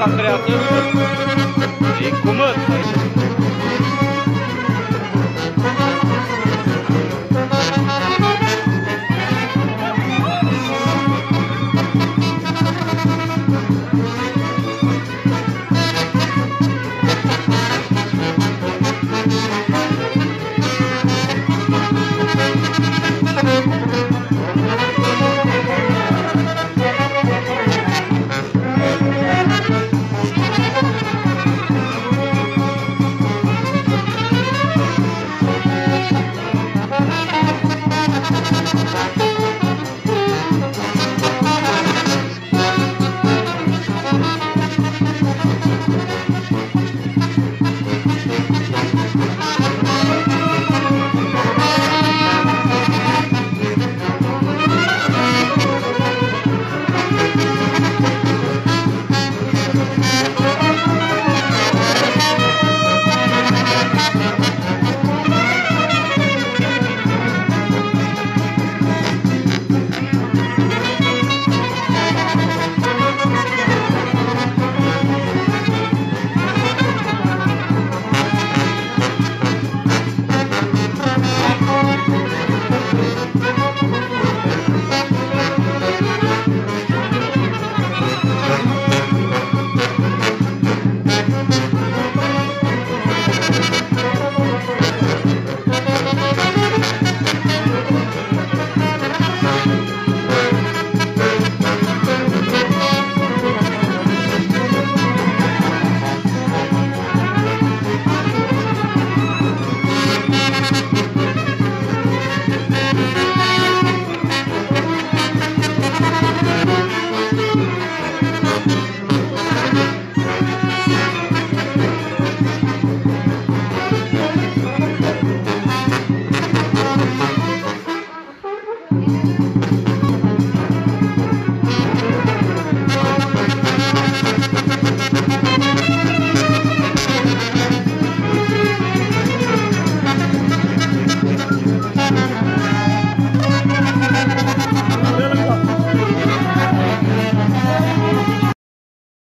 as criaturas. E como